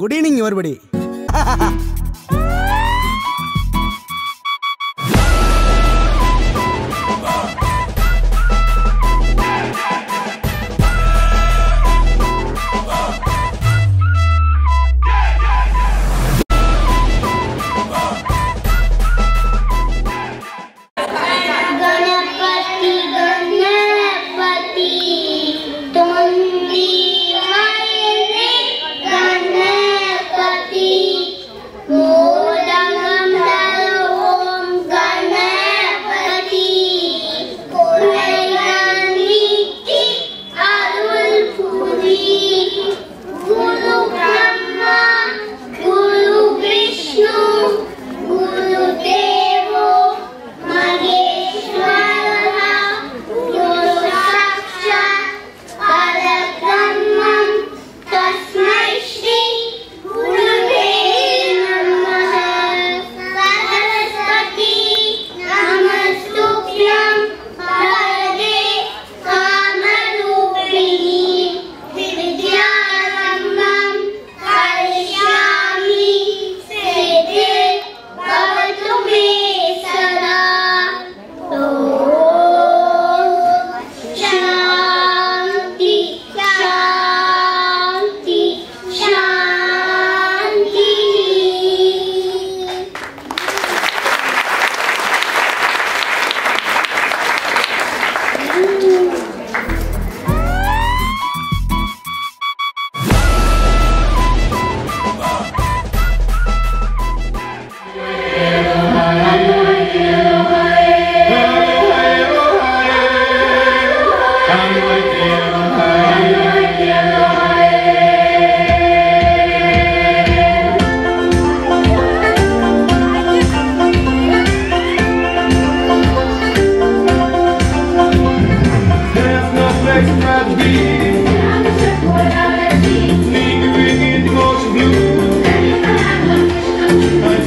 Good evening everybody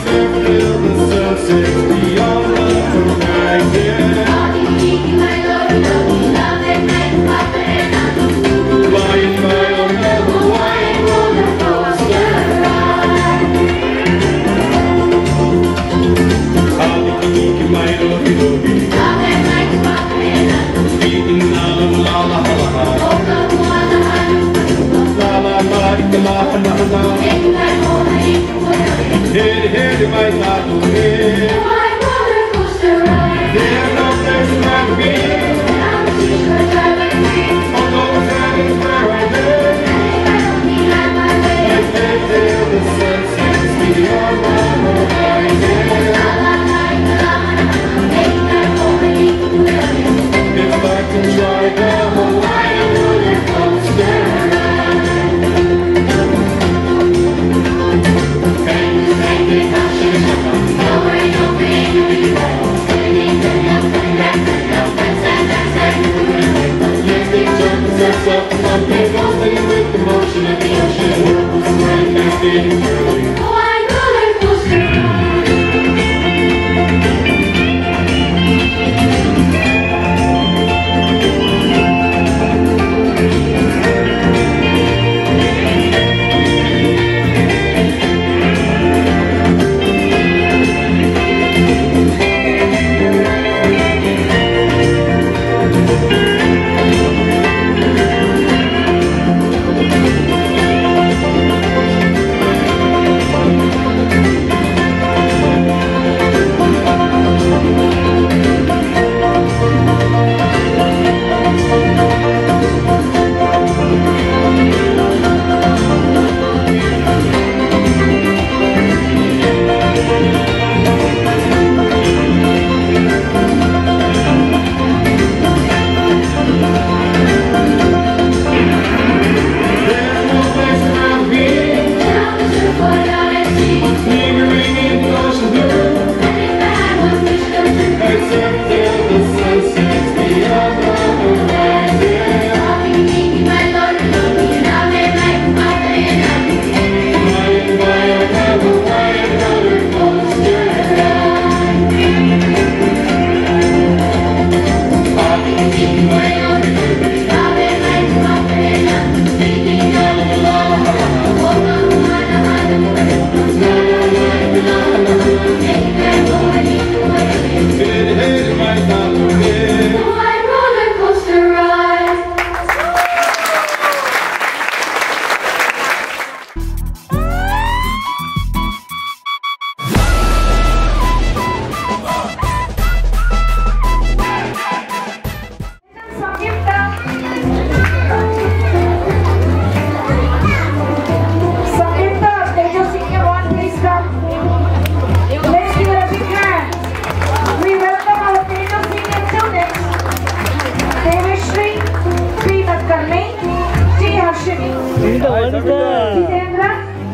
music, feel the sunset. vai doer.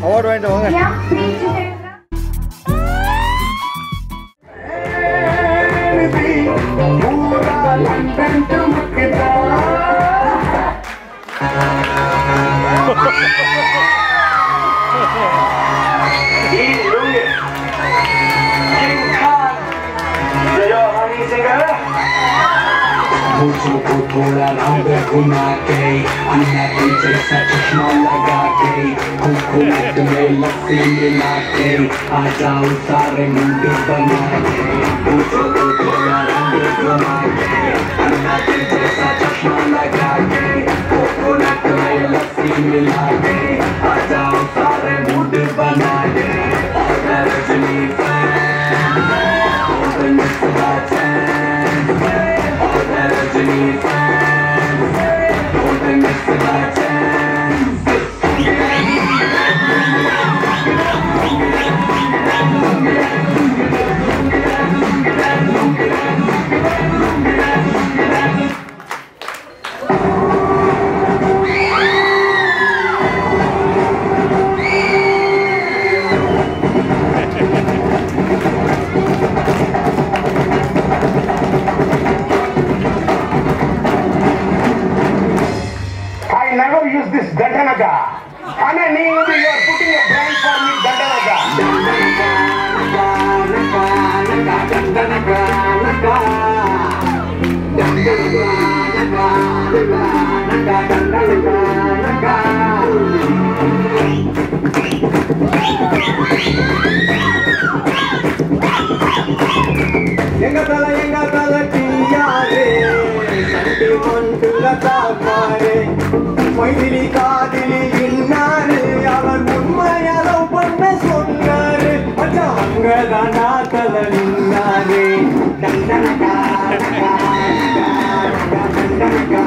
How old are you doing? मुझको को थोड़ा round घुमा के अन्ना तुझे सच चश्मा लगा के हुकूमत में लस्सी मिला के आ जाओ सारे मुंडे बना के मुझको को थोड़ा राउंड घुमा के अन्ना तुझे सच चश्मा लगा के हुकूमत में लस्सी मिला के Use this Dandanaga. ஆனா நீங்க வந்து you are putting a brand for me Dandanaga. எங்க தல எங்க தல டீயாரே சண்டி மண்டுல தாக்காரே பொய்திலி காதிலி இன்னாரு அவர் உண்மையால பண்ண சொன்னாரு. அங்கதான் நாக்கல நின்னாரு? தண்டனக்கா தண்டனக்கா